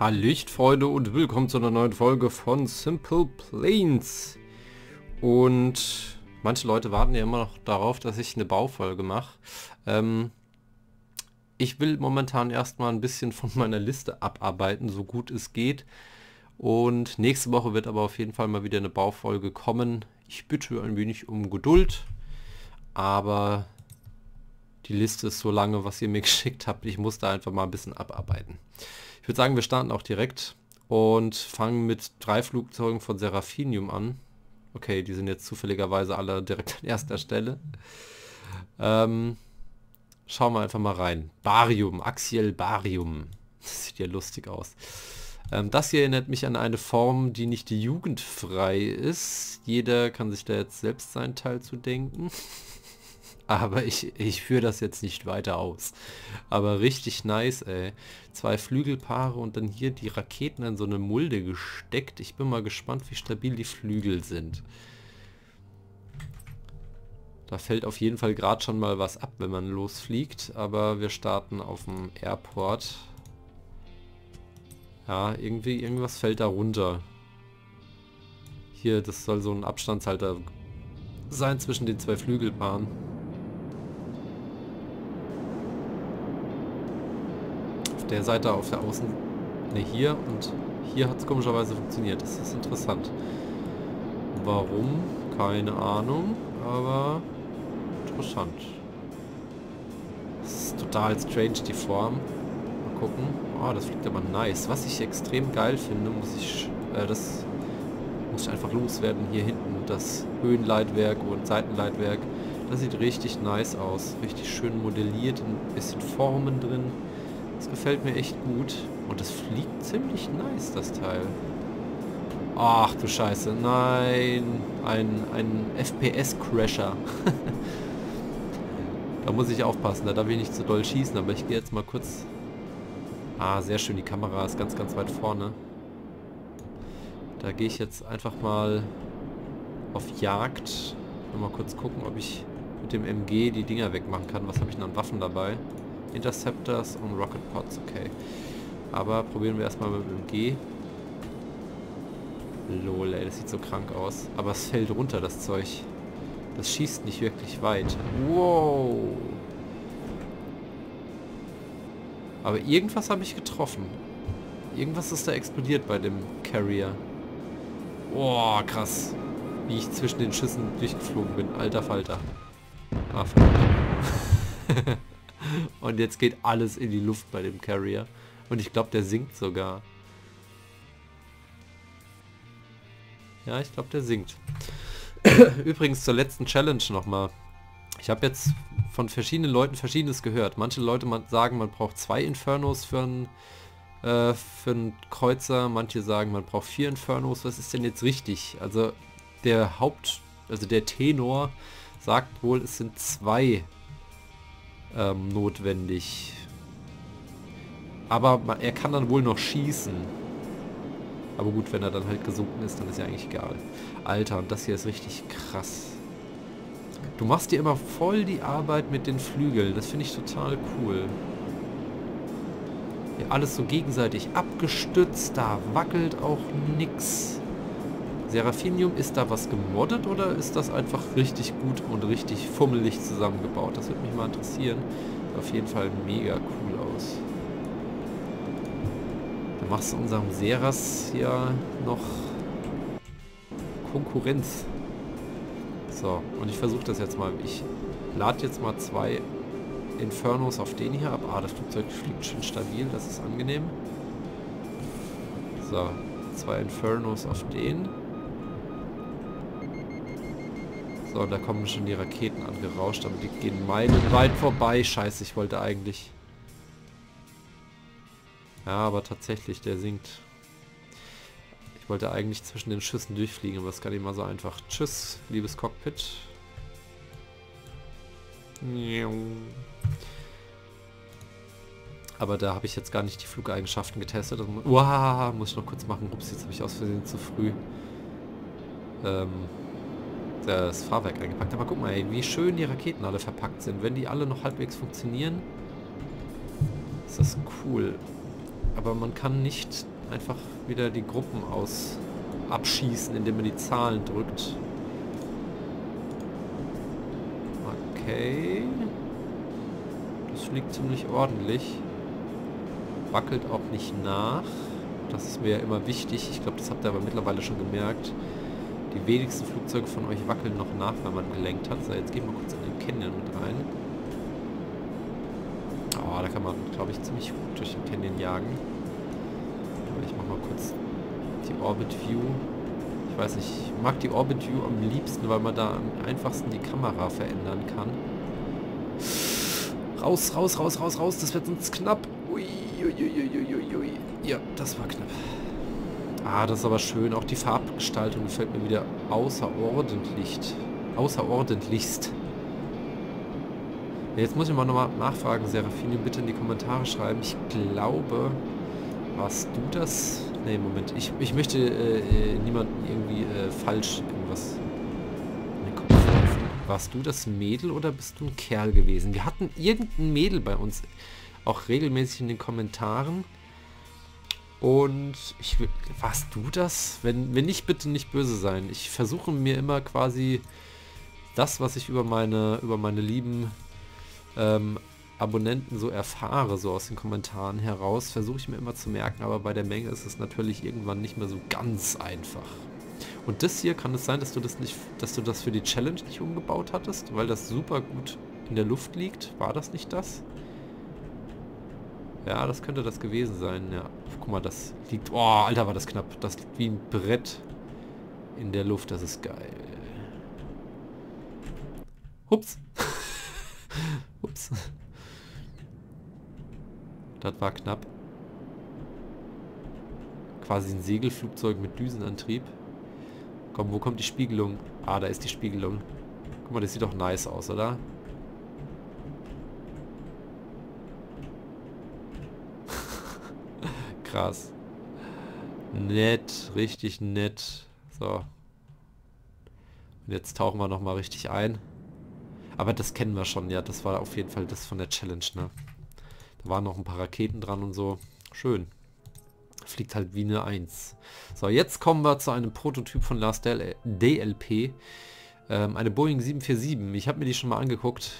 Hallicht, Freunde und willkommen zu einer neuen Folge von Simple Planes. Und manche Leute warten ja immer noch darauf, dass ich eine Baufolge mache. Ähm, ich will momentan erstmal ein bisschen von meiner Liste abarbeiten, so gut es geht. Und nächste Woche wird aber auf jeden Fall mal wieder eine Baufolge kommen. Ich bitte ein wenig um Geduld, aber die Liste ist so lange, was ihr mir geschickt habt. Ich muss da einfach mal ein bisschen abarbeiten. Ich würde sagen, wir starten auch direkt und fangen mit drei Flugzeugen von Seraphinium an. Okay, die sind jetzt zufälligerweise alle direkt an erster Stelle. Ähm, schauen wir einfach mal rein. Barium, Axial Barium. Das sieht ja lustig aus. Ähm, das hier erinnert mich an eine Form, die nicht jugendfrei ist. Jeder kann sich da jetzt selbst seinen Teil zu denken. Aber ich, ich führe das jetzt nicht weiter aus. Aber richtig nice, ey. Zwei Flügelpaare und dann hier die Raketen in so eine Mulde gesteckt. Ich bin mal gespannt, wie stabil die Flügel sind. Da fällt auf jeden Fall gerade schon mal was ab, wenn man losfliegt. Aber wir starten auf dem Airport. Ja, irgendwie, irgendwas fällt da runter. Hier, das soll so ein Abstandshalter sein zwischen den zwei Flügelpaaren. Der Seite auf der Außen... Ne, hier und hier hat es komischerweise funktioniert. Das ist interessant. Warum? Keine Ahnung, aber interessant. Das ist total strange, die Form. Mal gucken. Oh, das fliegt aber nice. Was ich extrem geil finde, muss ich... Äh, das muss ich einfach loswerden. Hier hinten das Höhenleitwerk und Seitenleitwerk. Das sieht richtig nice aus. Richtig schön modelliert, ein bisschen Formen drin. Das gefällt mir echt gut. Und das fliegt ziemlich nice, das Teil. Ach du Scheiße, nein. Ein, ein FPS-Crasher. da muss ich aufpassen, da darf ich nicht zu doll schießen, aber ich gehe jetzt mal kurz... Ah, sehr schön, die Kamera ist ganz, ganz weit vorne. Da gehe ich jetzt einfach mal auf Jagd. Mal kurz gucken, ob ich mit dem MG die Dinger wegmachen kann. Was habe ich denn an Waffen dabei? Interceptors und Rocket Pods, okay. Aber probieren wir erstmal mit dem G. Lol, ey, das sieht so krank aus. Aber es fällt runter, das Zeug. Das schießt nicht wirklich weit. Wow. Aber irgendwas habe ich getroffen. Irgendwas ist da explodiert bei dem Carrier. Boah, krass. Wie ich zwischen den Schüssen durchgeflogen bin. Alter Falter. Ah, Und jetzt geht alles in die Luft bei dem Carrier. Und ich glaube, der sinkt sogar. Ja, ich glaube, der sinkt. Übrigens zur letzten Challenge nochmal. Ich habe jetzt von verschiedenen Leuten verschiedenes gehört. Manche Leute sagen, man braucht zwei Infernos für einen äh, für Kreuzer. Manche sagen, man braucht vier Infernos. Was ist denn jetzt richtig? Also der Haupt, also der Tenor sagt wohl, es sind zwei ähm, notwendig. Aber er kann dann wohl noch schießen. Aber gut, wenn er dann halt gesunken ist, dann ist ja eigentlich egal. Alter, und das hier ist richtig krass. Du machst dir immer voll die Arbeit mit den Flügeln. Das finde ich total cool. Ja, alles so gegenseitig abgestützt. Da wackelt auch nix. Seraphinium, ist da was gemoddet oder ist das einfach richtig gut und richtig fummelig zusammengebaut? Das würde mich mal interessieren. Auf jeden Fall mega cool aus. Dann machst du unserem Seras ja noch Konkurrenz. So, und ich versuche das jetzt mal. Ich lade jetzt mal zwei Infernos auf den hier ab. Ah, das Flugzeug fliegt schon stabil, das ist angenehm. So, zwei Infernos auf den. So, da kommen schon die Raketen angerauscht, aber die gehen meilenweit vorbei. Scheiße, ich wollte eigentlich... Ja, aber tatsächlich, der sinkt. Ich wollte eigentlich zwischen den Schüssen durchfliegen, aber das nicht mal so einfach. Tschüss, liebes Cockpit. Aber da habe ich jetzt gar nicht die Flugeigenschaften getestet. Uah, muss ich noch kurz machen. Ups, jetzt habe ich aus Versehen zu früh. Ähm, das Fahrwerk eingepackt. Aber guck mal, ey, wie schön die Raketen alle verpackt sind. Wenn die alle noch halbwegs funktionieren, ist das cool. aber man kann nicht einfach wieder die Gruppen aus abschießen, indem man die Zahlen drückt. Okay. Das fliegt ziemlich ordentlich. Wackelt auch nicht nach. Das ist mir ja immer wichtig. Ich glaube, das habt ihr aber mittlerweile schon gemerkt. Die wenigsten Flugzeuge von euch wackeln noch nach, wenn man gelenkt hat. So, jetzt gehen wir kurz in den Canyon mit rein. Oh, da kann man, glaube ich, ziemlich gut durch den Canyon jagen. Aber ich mache mal kurz die Orbit View. Ich weiß nicht, ich mag die Orbit View am liebsten, weil man da am einfachsten die Kamera verändern kann. Raus, raus, raus, raus, raus, das wird sonst knapp. Ui, ui, ui, ui, ui. Ja, das war knapp. Ah, das ist aber schön. Auch die Farbgestaltung gefällt mir wieder außerordentlich. Außerordentlichst. Jetzt muss ich mal nochmal nachfragen, Serafine, bitte in die Kommentare schreiben. Ich glaube, warst du das? Ne, Moment. Ich, ich möchte äh, äh, niemanden irgendwie äh, falsch irgendwas. Warst du das Mädel oder bist du ein Kerl gewesen? Wir hatten irgendein Mädel bei uns auch regelmäßig in den Kommentaren. Und ich warst du das? Wenn, wenn nicht, bitte nicht böse sein. Ich versuche mir immer quasi das, was ich über meine, über meine lieben ähm, Abonnenten so erfahre, so aus den Kommentaren heraus, versuche ich mir immer zu merken, aber bei der Menge ist es natürlich irgendwann nicht mehr so ganz einfach. Und das hier, kann es sein, dass du das nicht, dass du das für die Challenge nicht umgebaut hattest, weil das super gut in der Luft liegt? War das nicht das? Ja, das könnte das gewesen sein, ja. Guck mal, das liegt... Oh, Alter, war das knapp. Das liegt wie ein Brett in der Luft. Das ist geil. Ups. Ups. Das war knapp. Quasi ein Segelflugzeug mit Düsenantrieb. Komm, wo kommt die Spiegelung? Ah, da ist die Spiegelung. Guck mal, das sieht doch nice aus, oder? Krass. Nett, richtig nett. So. Und jetzt tauchen wir nochmal richtig ein. Aber das kennen wir schon, ja. Das war auf jeden Fall das von der Challenge, ne? Da waren noch ein paar Raketen dran und so. Schön. Fliegt halt wie eine 1. So, jetzt kommen wir zu einem Prototyp von Last DLP. Ähm, eine Boeing 747. Ich habe mir die schon mal angeguckt.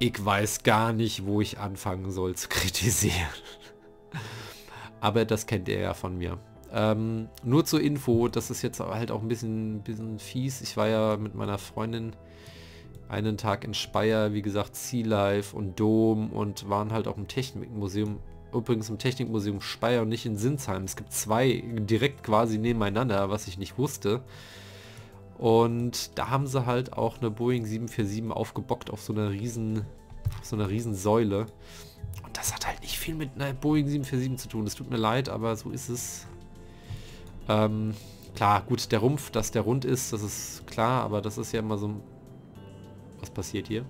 Ich weiß gar nicht, wo ich anfangen soll zu kritisieren. Aber das kennt ihr ja von mir. Ähm, nur zur Info, das ist jetzt halt auch ein bisschen, bisschen fies. Ich war ja mit meiner Freundin einen Tag in Speyer, wie gesagt, Sea Life und Dom und waren halt auch im Technikmuseum. Übrigens im Technikmuseum Speyer und nicht in Sinsheim. Es gibt zwei direkt quasi nebeneinander, was ich nicht wusste. Und da haben sie halt auch eine Boeing 747 aufgebockt auf so einer riesen, so einer riesen Säule. Und das hat viel mit einer Boeing 747 zu tun. Es tut mir leid, aber so ist es. Ähm, klar, gut, der Rumpf, dass der rund ist, das ist klar, aber das ist ja immer so... Was passiert hier?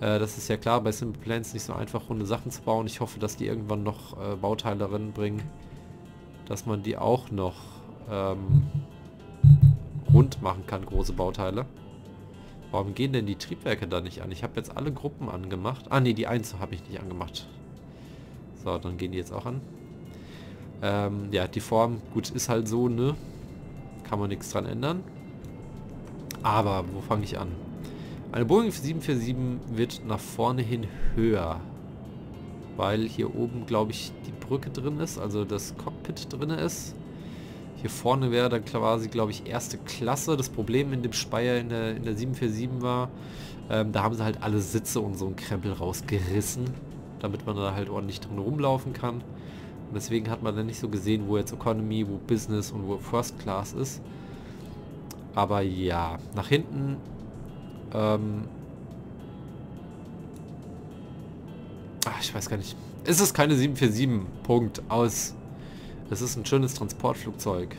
Äh, das ist ja klar, bei Simple Plans nicht so einfach, runde Sachen zu bauen. Ich hoffe, dass die irgendwann noch äh, Bauteile bringen, dass man die auch noch ähm, rund machen kann, große Bauteile. Warum gehen denn die Triebwerke da nicht an? Ich habe jetzt alle Gruppen angemacht. Ah ne, die 1 habe ich nicht angemacht. So, dann gehen die jetzt auch an. Ähm, ja, die Form, gut, ist halt so, ne? Kann man nichts dran ändern. Aber, wo fange ich an? Eine Boeing 747 wird nach vorne hin höher. Weil hier oben, glaube ich, die Brücke drin ist, also das Cockpit drin ist. Hier vorne wäre dann quasi, glaube ich, erste Klasse. Das Problem in dem Speier in der, in der 747 war, ähm, da haben sie halt alle Sitze und so ein Krempel rausgerissen, damit man da halt ordentlich drin rumlaufen kann. Und deswegen hat man dann nicht so gesehen, wo jetzt Economy, wo Business und wo First Class ist. Aber ja, nach hinten ähm, ach, ich weiß gar nicht. Ist es keine 747? Punkt. Aus. Es ist ein schönes Transportflugzeug.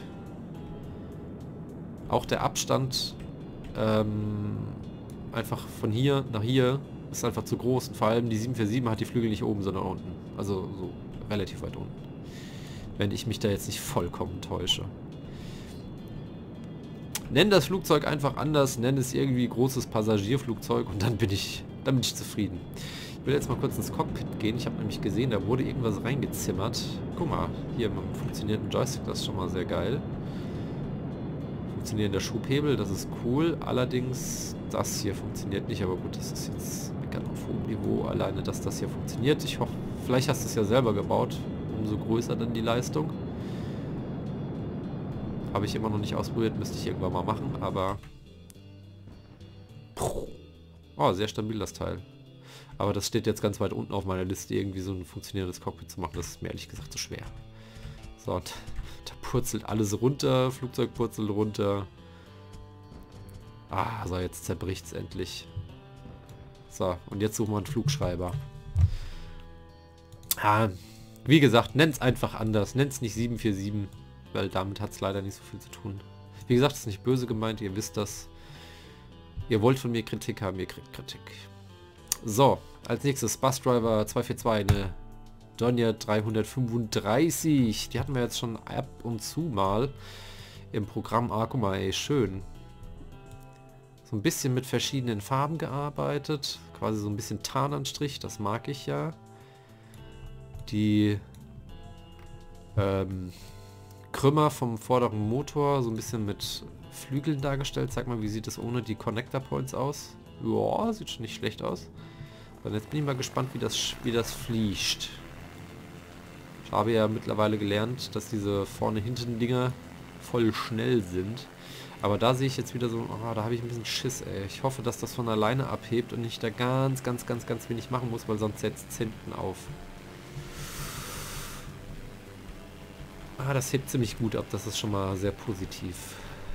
Auch der Abstand ähm, einfach von hier nach hier ist einfach zu groß. Und vor allem die 747 hat die Flügel nicht oben, sondern unten. Also so relativ weit unten. Wenn ich mich da jetzt nicht vollkommen täusche. Nenn das Flugzeug einfach anders, nenn es irgendwie großes Passagierflugzeug und dann bin ich, dann bin ich zufrieden. Ich will jetzt mal kurz ins Cockpit gehen. Ich habe nämlich gesehen, da wurde irgendwas reingezimmert. Guck mal, hier mit dem funktionierenden Joystick, das ist schon mal sehr geil. Funktionierender Schubhebel, das ist cool. Allerdings, das hier funktioniert nicht, aber gut, das ist jetzt meckern auf hohem Niveau. Alleine, dass das hier funktioniert. Ich hoffe, vielleicht hast du es ja selber gebaut. Umso größer dann die Leistung. Habe ich immer noch nicht ausprobiert, müsste ich irgendwann mal machen, aber... Oh, sehr stabil das Teil. Aber das steht jetzt ganz weit unten auf meiner Liste, irgendwie so ein funktionierendes Cockpit zu machen. Das ist mir ehrlich gesagt zu so schwer. So, und da purzelt alles runter, Flugzeug purzelt runter. Ah, so, jetzt zerbricht es endlich. So, und jetzt suchen wir einen Flugschreiber. Ah, wie gesagt, es einfach anders. es nicht 747, weil damit hat es leider nicht so viel zu tun. Wie gesagt, es ist nicht böse gemeint, ihr wisst das. Ihr wollt von mir Kritik haben, ihr kriegt Kritik. So, als nächstes Busdriver 242, eine Donja 335. Die hatten wir jetzt schon ab und zu mal im Programm. Ah, guck mal, ey, schön. So ein bisschen mit verschiedenen Farben gearbeitet. Quasi so ein bisschen Tarnanstrich, das mag ich ja. Die ähm, Krümmer vom vorderen Motor, so ein bisschen mit Flügeln dargestellt. Zeig mal, wie sieht es ohne die Connector Points aus? Ja, sieht schon nicht schlecht aus. Und jetzt bin ich mal gespannt, wie das, wie das fliegt. Ich habe ja mittlerweile gelernt, dass diese vorne-hinten Dinger voll schnell sind. Aber da sehe ich jetzt wieder so, oh, da habe ich ein bisschen Schiss, ey. Ich hoffe, dass das von alleine abhebt und ich da ganz, ganz, ganz, ganz wenig machen muss, weil sonst setzt es hinten auf. Ah, das hebt ziemlich gut ab. Das ist schon mal sehr positiv.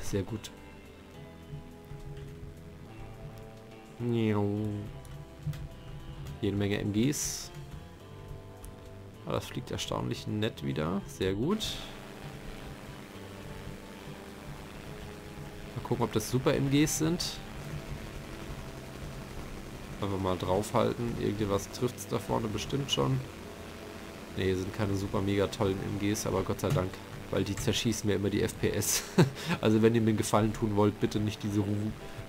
Sehr gut. Jede Menge MGs. Aber das fliegt erstaunlich nett wieder. Sehr gut. Gucken, ob das Super MGs sind. Einfach mal draufhalten. Irgendwas trifft es da vorne bestimmt schon. Ne, sind keine super mega tollen MGs, aber Gott sei Dank. Weil die zerschießen mir immer die FPS. also wenn ihr mir einen Gefallen tun wollt, bitte nicht diese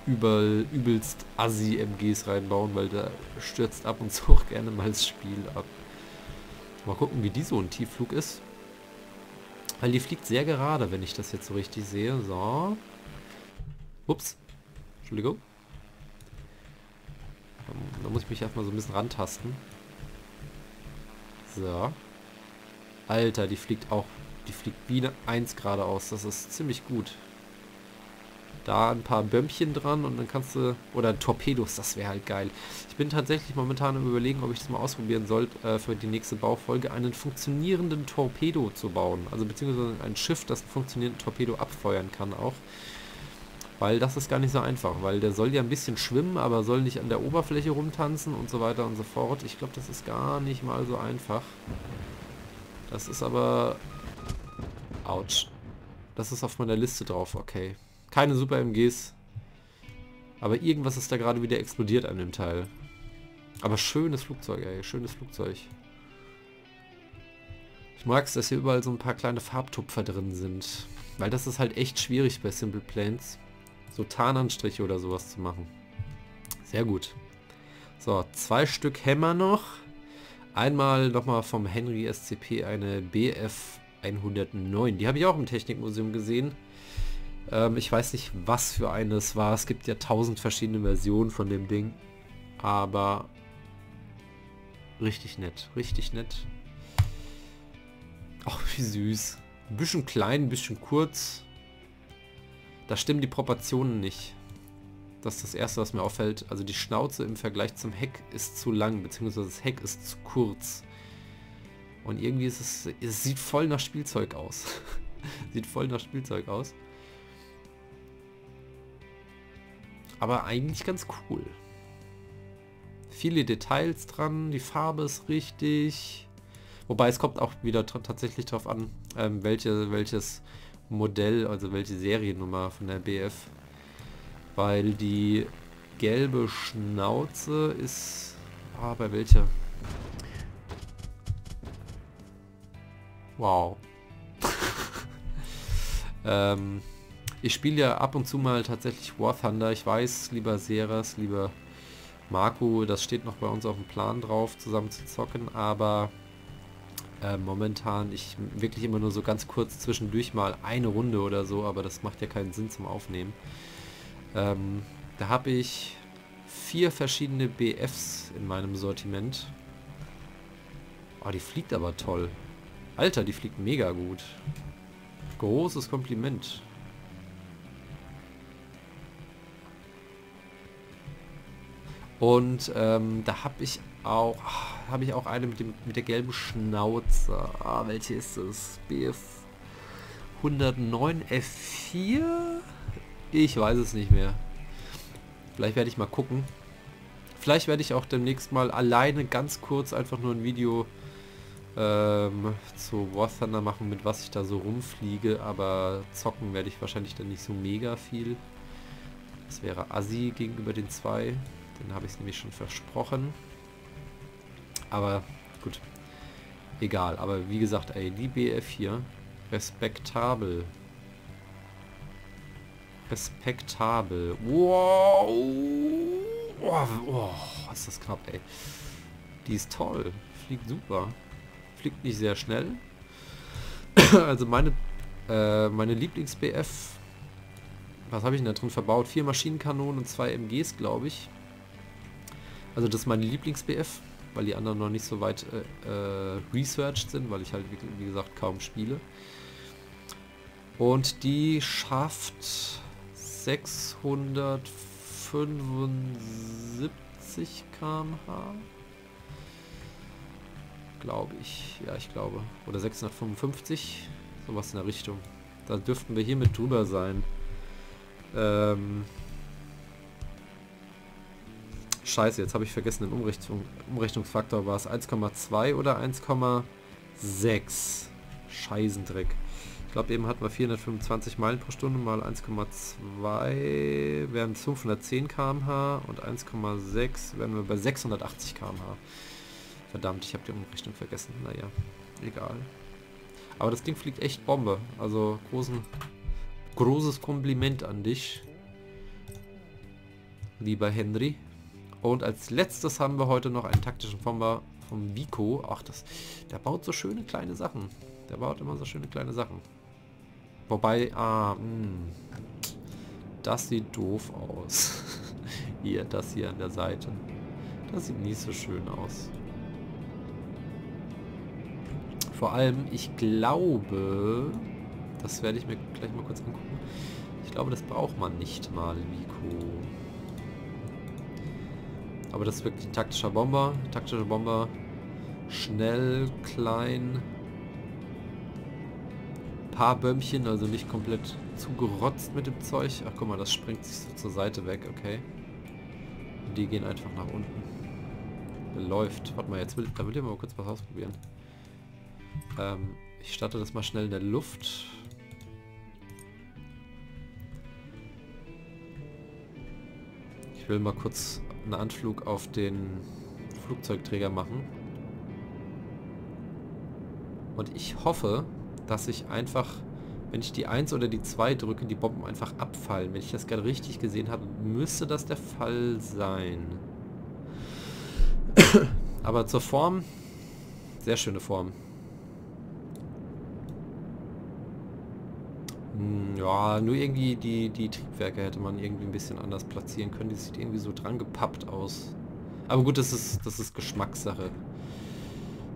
überall übelst Assi-MGs reinbauen, weil da stürzt ab und zu auch gerne mal das Spiel ab. Mal gucken, wie die so ein Tiefflug ist. Weil die fliegt sehr gerade, wenn ich das jetzt so richtig sehe. So. Ups. Entschuldigung. Da muss ich mich erstmal so ein bisschen rantasten. So. Alter, die fliegt auch. Die fliegt wie eine 1 geradeaus. Das ist ziemlich gut. Da ein paar Bömmchen dran und dann kannst du... Oder Torpedos, das wäre halt geil. Ich bin tatsächlich momentan im Überlegen, ob ich das mal ausprobieren soll, äh, für die nächste Baufolge einen funktionierenden Torpedo zu bauen. Also beziehungsweise ein Schiff, das einen funktionierenden Torpedo abfeuern kann auch. Weil das ist gar nicht so einfach, weil der soll ja ein bisschen schwimmen, aber soll nicht an der Oberfläche rumtanzen und so weiter und so fort. Ich glaube, das ist gar nicht mal so einfach. Das ist aber... Autsch. Das ist auf meiner Liste drauf, okay. Keine Super MGs. Aber irgendwas ist da gerade wieder explodiert an dem Teil. Aber schönes Flugzeug, ey. Schönes Flugzeug. Ich mag es, dass hier überall so ein paar kleine Farbtupfer drin sind. Weil das ist halt echt schwierig bei Simple Planes. So Tarnanstriche oder sowas zu machen. Sehr gut. So, zwei Stück Hämmer noch. Einmal nochmal vom Henry SCP eine BF 109. Die habe ich auch im Technikmuseum gesehen. Ähm, ich weiß nicht, was für eine es war. Es gibt ja tausend verschiedene Versionen von dem Ding. Aber richtig nett, richtig nett. Ach, wie süß. Ein bisschen klein, ein bisschen kurz. Da stimmen die Proportionen nicht. Das ist das erste, was mir auffällt. Also die Schnauze im Vergleich zum Heck ist zu lang, beziehungsweise das Heck ist zu kurz. Und irgendwie ist es, es sieht voll nach Spielzeug aus. sieht voll nach Spielzeug aus. Aber eigentlich ganz cool. Viele Details dran, die Farbe ist richtig. Wobei es kommt auch wieder tatsächlich darauf an, ähm, welche, welches Modell, also welche Seriennummer von der BF. Weil die gelbe Schnauze ist... Ah, bei welcher? Wow. ähm, ich spiele ja ab und zu mal tatsächlich War Thunder. Ich weiß, lieber Seras, lieber Marco, das steht noch bei uns auf dem Plan drauf, zusammen zu zocken, aber äh, momentan ich wirklich immer nur so ganz kurz zwischendurch mal eine Runde oder so, aber das macht ja keinen Sinn zum Aufnehmen. Ähm, da habe ich vier verschiedene BFs in meinem Sortiment. Oh, die fliegt aber toll. Alter, die fliegt mega gut. Großes Kompliment. Und ähm, da habe ich auch habe ich auch eine mit, dem, mit der gelben Schnauze. Ah, welche ist das? BF 109 F4? Ich weiß es nicht mehr. Vielleicht werde ich mal gucken. Vielleicht werde ich auch demnächst mal alleine ganz kurz einfach nur ein Video ähm, zu War Thunder machen, mit was ich da so rumfliege. Aber zocken werde ich wahrscheinlich dann nicht so mega viel. Das wäre Assi gegenüber den zwei. Den habe ich nämlich schon versprochen. Aber gut. Egal. Aber wie gesagt, ey, die BF hier. Respektabel. Respektabel. Wow. Oh, oh, ist das knapp, ey. Die ist toll. Fliegt super. Fliegt nicht sehr schnell. also meine äh, meine Lieblings-BF was habe ich denn da drin verbaut? Vier Maschinenkanonen und zwei MGs, glaube ich. Also das ist meine Lieblings-BF weil die anderen noch nicht so weit äh, äh, researched sind, weil ich halt, wie, wie gesagt, kaum spiele. Und die schafft 675 km/h. Glaube ich. Ja, ich glaube. Oder 655. Sowas in der Richtung. Da dürften wir hier mit drüber sein. Ähm, Scheiße, jetzt habe ich vergessen, den Umrichtung, Umrechnungsfaktor war es 1,2 oder 1,6. Scheißendreck. Ich glaube, eben hatten wir 425 Meilen pro Stunde mal 1,2 wären 510 km/h und 1,6 wären wir bei 680 km/h. Verdammt, ich habe die Umrechnung vergessen. Naja, egal. Aber das Ding fliegt echt Bombe. Also großen, großes Kompliment an dich, lieber Henry. Und als letztes haben wir heute noch einen taktischen Bomber vom Vico. Ach, das, der baut so schöne kleine Sachen. Der baut immer so schöne kleine Sachen. Wobei, ah, mh, hm, das sieht doof aus. hier, das hier an der Seite. Das sieht nicht so schön aus. Vor allem, ich glaube, das werde ich mir gleich mal kurz angucken. Ich glaube, das braucht man nicht mal, Vico. Aber das ist wirklich ein taktischer Bomber. Taktischer Bomber. Schnell, klein. Paar Bömmchen, also nicht komplett zugerotzt mit dem Zeug. Ach guck mal, das springt sich so zur Seite weg, okay. Und die gehen einfach nach unten. Läuft. Warte mal, jetzt will, da will ich mal kurz was ausprobieren. Ähm, ich starte das mal schnell in der Luft. Ich will mal kurz einen Anflug auf den Flugzeugträger machen. Und ich hoffe, dass ich einfach, wenn ich die 1 oder die 2 drücke, die Bomben einfach abfallen. Wenn ich das gerade richtig gesehen habe, müsste das der Fall sein. Aber zur Form, sehr schöne Form. Ja, nur irgendwie die, die Triebwerke hätte man irgendwie ein bisschen anders platzieren können. Die sieht irgendwie so dran gepappt aus. Aber gut, das ist, das ist Geschmackssache.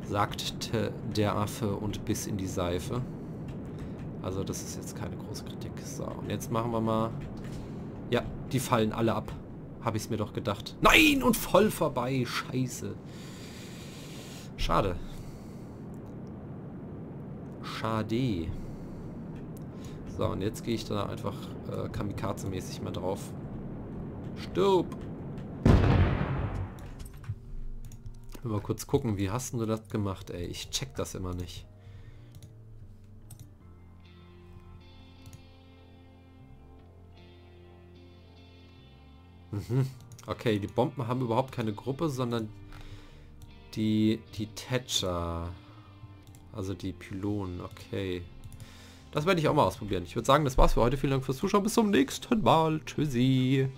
Sagt der Affe und bis in die Seife. Also das ist jetzt keine große Kritik. So, und jetzt machen wir mal... Ja, die fallen alle ab. Habe ich es mir doch gedacht. Nein, und voll vorbei. Scheiße. Schade. Schade. So, und jetzt gehe ich da einfach äh, Kamikaze-mäßig mal drauf. Stirb! Mal kurz gucken, wie hast du das gemacht, ey? Ich check das immer nicht. Mhm. Okay, die Bomben haben überhaupt keine Gruppe, sondern die, die Thatcher. Also die Pylonen, okay. Das werde ich auch mal ausprobieren. Ich würde sagen, das war's für heute. Vielen Dank fürs Zuschauen. Bis zum nächsten Mal. Tschüssi.